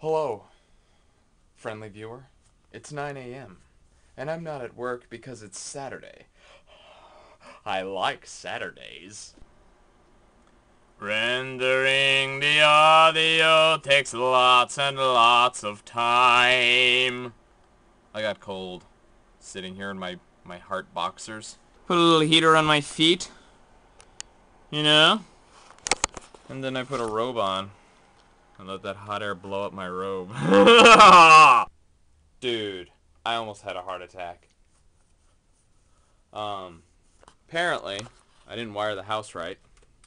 Hello, friendly viewer. It's 9 a.m. and I'm not at work because it's Saturday. I like Saturdays. Rendering the audio takes lots and lots of time. I got cold sitting here in my, my heart boxers. Put a little heater on my feet. You know? And then I put a robe on. And let that hot air blow up my robe. Dude, I almost had a heart attack. Um, apparently, I didn't wire the house right.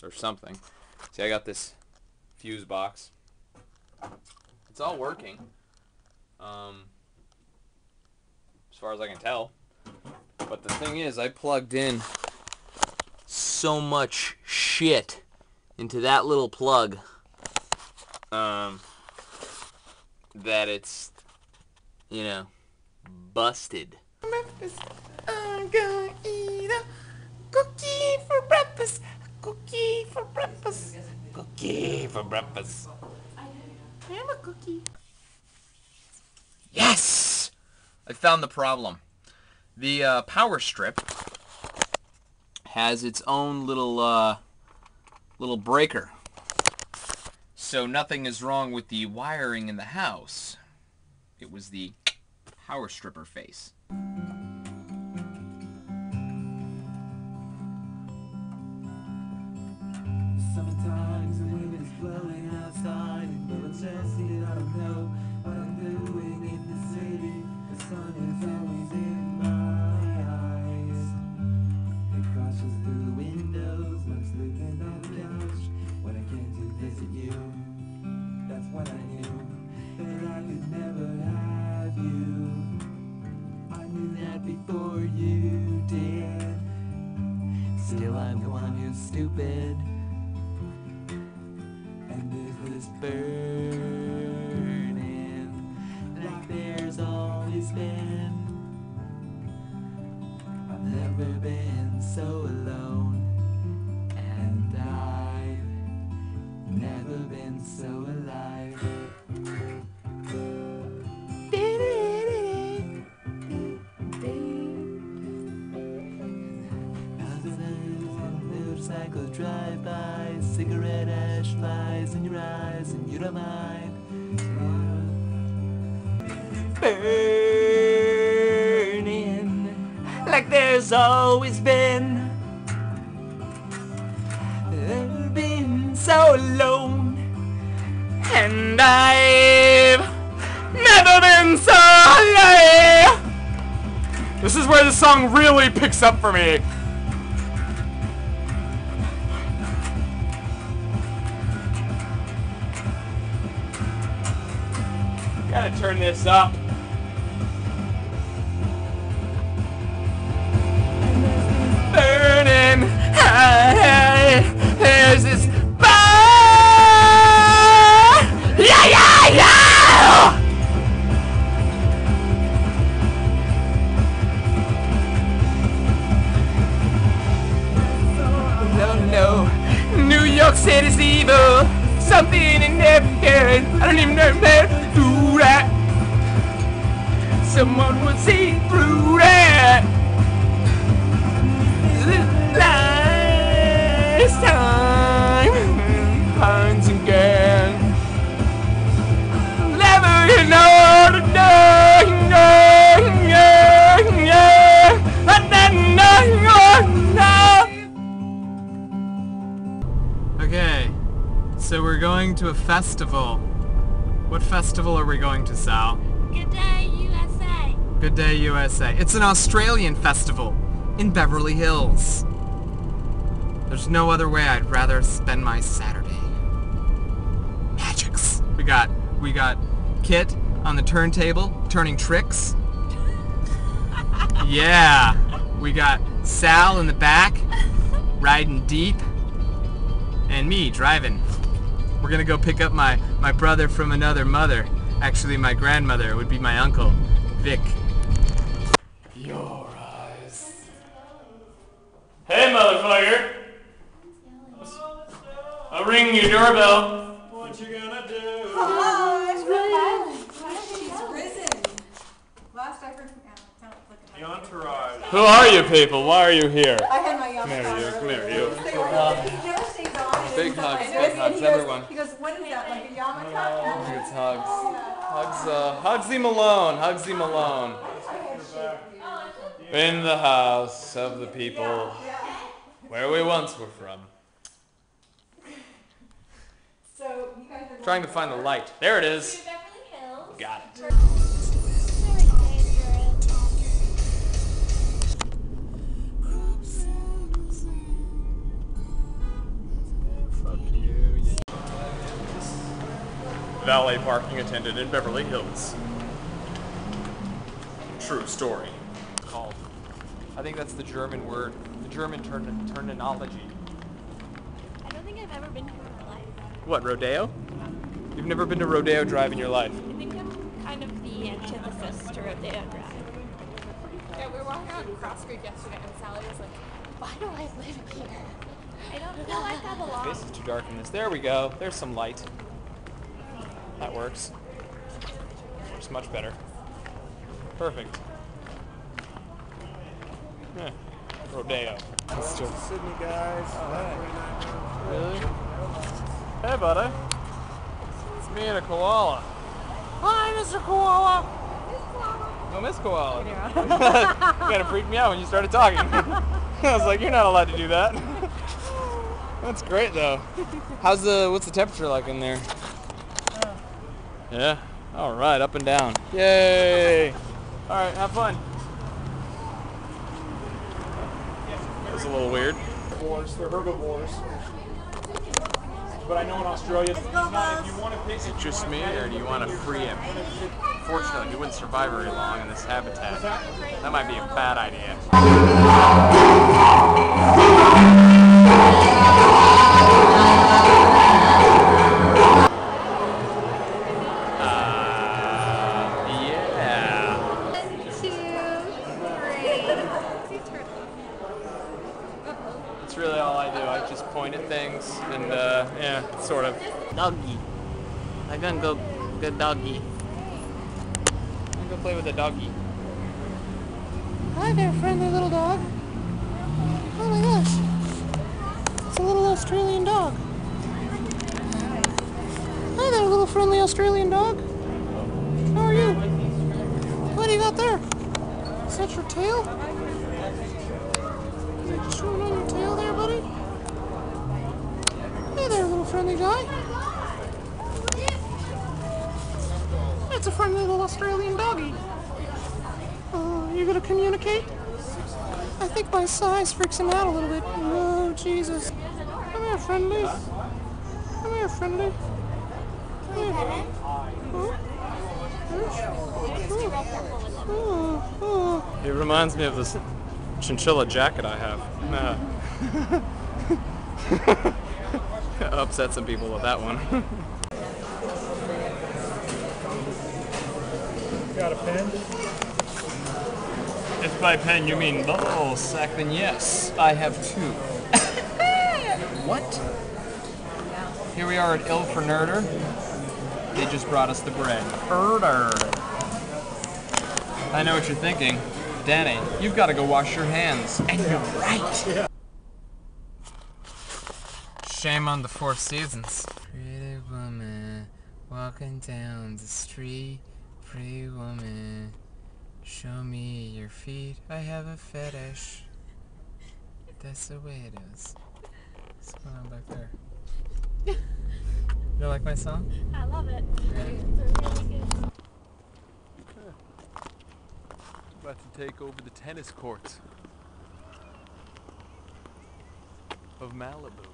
Or something. See, I got this fuse box. It's all working. Um, as far as I can tell. But the thing is, I plugged in so much shit into that little plug um, that it's, you know, busted. Breakfast, I'm gonna eat a cookie for breakfast. A cookie for breakfast. Cookie for breakfast. Have a cookie. Yes! I found the problem. The uh, power strip has its own little uh, little breaker. So nothing is wrong with the wiring in the house. It was the power stripper face. Still, I'm the one who's stupid. And this burning Motorcycle drive-by, cigarette ash flies in your eyes, and you don't mind. Burning like there's always been. Been so alone, and I've never been so alive. This is where the song really picks up for me. Gotta turn this up. burning high. A festival. What festival are we going to, Sal? Good day, USA. Good Day USA. It's an Australian festival in Beverly Hills. There's no other way I'd rather spend my Saturday. Magics. We got we got Kit on the turntable turning tricks. yeah. We got Sal in the back riding deep and me driving. We're gonna go pick up my, my brother from another mother. Actually, my grandmother would be my uncle, Vic. Your eyes. Hey, motherfucker! I'll ring your doorbell. What you gonna do? Oh, She's risen. Last I heard from Alex, the entourage. Who are you people? Why are you here? I had my young Come here, you. Come here, you. They were- He never stays on. and Big hugs, big he hugs, goes- everyone. He goes, what is that, like a yarmulke? I think it's hugs. Hugs, uh, Hugsy Malone. Hugsy Malone. In the house of the people where we once were from. So you guys are. Trying to find the light. There it is. Got it. Valet parking attendant in Beverly Hills. True story. Called. I think that's the German word. The German term- terminology. I don't think I've ever been here in my life. What, rodeo? You've never been to Rodeo Drive in your life? I think I'm kind of the antithesis to Rodeo Drive. Yeah, we were walking on Cross Creek yesterday, and Sally was like, "Why do I live here?" I don't feel like I belong. This is too dark in this. There we go. There's some light. That works. Works much better. Perfect. Yeah. Rodeo. Let's do Sydney guys. Really? Hey, buddy. It's me and a koala. Hi, Mr. Koala. Oh, Miss Koala. kind of freaked me out when you started talking. I was like, you're not allowed to do that. That's great, though. How's the, what's the temperature like in there? Yeah? All right, up and down. Yay! All right, have fun. That was a little weird. herbivores. They're herbivores. But I know in Australia, it's not, if you want to pick Is it just me, or do you want to free him? Fortunately, he wouldn't survive very long in this habitat. That might be a bad idea. point things and, uh, yeah, sort of. Doggy. I'm gonna go get doggy. I'm gonna go play with the doggy. Hi there, friendly little dog. Oh my gosh. It's a little Australian dog. Hi there, little friendly Australian dog. How are you? What do you got there? Is that your tail? Is it just showing on your tail there, buddy? Hey there, little friendly guy. That's a friendly little Australian doggy. Uh, you gonna communicate? I think my size freaks him out a little bit. Oh, Jesus. Come here, friendly. Come here, friendly. Come here. Oh, oh. It reminds me of this chinchilla jacket I have. Uh, upset some people with that one. got a pen, if by pen you mean ball sack, then yes, I have two. what? Here we are at Ill for Nerder. They just brought us the bread. Herder. I know what you're thinking. Danny, you've got to go wash your hands. And you're right. Shame on the Four Seasons. Pretty woman walking down the street. Pretty woman, show me your feet. I have a fetish. That's the way it is. What's going on back there? You like my song? I love it. It's really good. About to take over the tennis courts of Malibu.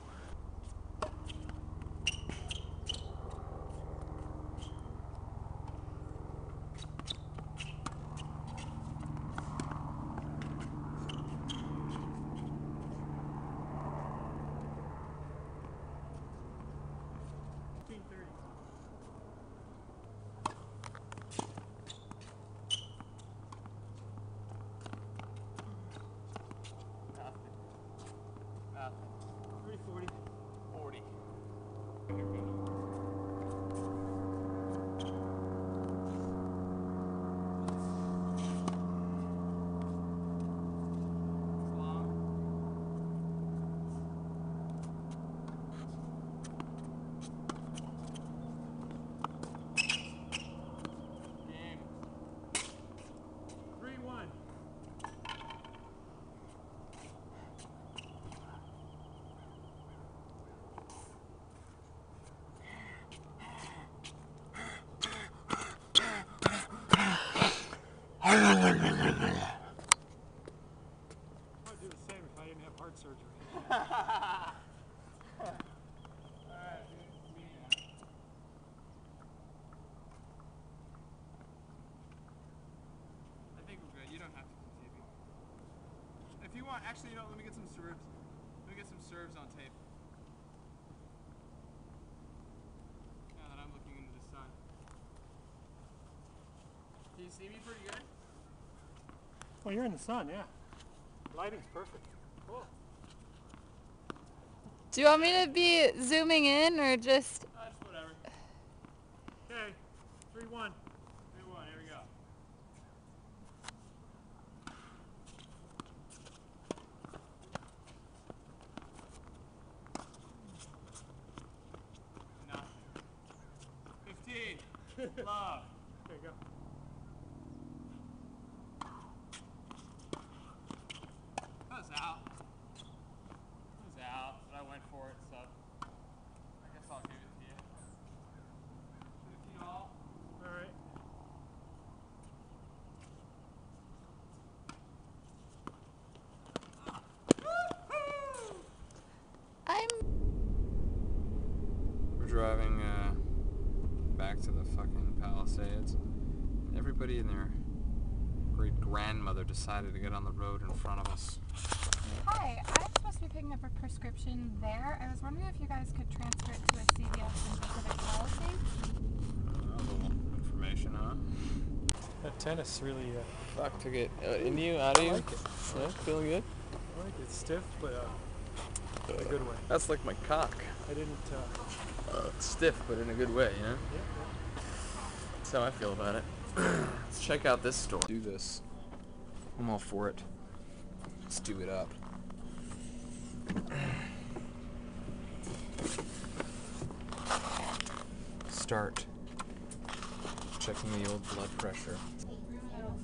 three, four. Want, actually, you know, let me get some serves. Let me get some serves on tape. Now that I'm looking into the sun. Can you see me pretty good? Well, you're in the sun, yeah. Lighting's perfect. Cool. Do you want me to be zooming in or just? Uh, just whatever. Okay, 3 1. Three, one, here we go. Nothing. Fifteen. Love. There you go. That was out. That was out, but I went for it, so I guess I'll give it to you. Fifteen all. All right. I'm. We're driving uh, back to the fucking Palisades. Everybody and their great grandmother decided to get on the road in front of us. Hi, I'm supposed to be picking up a prescription there. I was wondering if you guys could transfer it to a CVS in Pacific Palisades. Uh, a little information, huh? That tennis really, uh, Fuck, took it uh, in you, out of you. like it. Yeah, feeling good. I like it. It's stiff, but uh, in a good way. That's like my cock. I didn't, uh, Uh, stiff, but in a good way, you know? yeah, yeah. That's how I feel about it. Let's check out this store. Do this. I'm all for it. Let's do it up. Start. Checking the old blood pressure.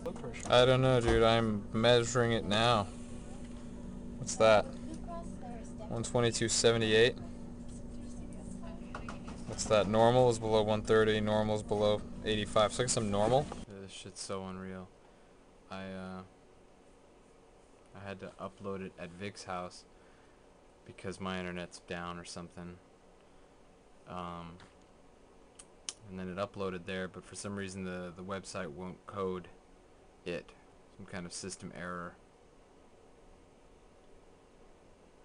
Blood pressure. I don't know, dude. I'm measuring it now. What's that? 122.78. What's that? Normal is below 130. Normal is below 85. So I guess I'm normal. This shit's so unreal. I uh, I had to upload it at Vic's house because my internet's down or something. Um, and then it uploaded there, but for some reason the the website won't code it. Some kind of system error.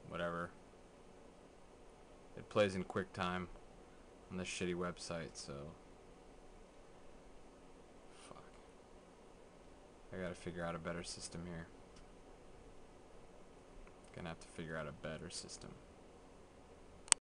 Whatever. It plays in QuickTime on this shitty website, so fuck. I gotta figure out a better system here. Gonna have to figure out a better system.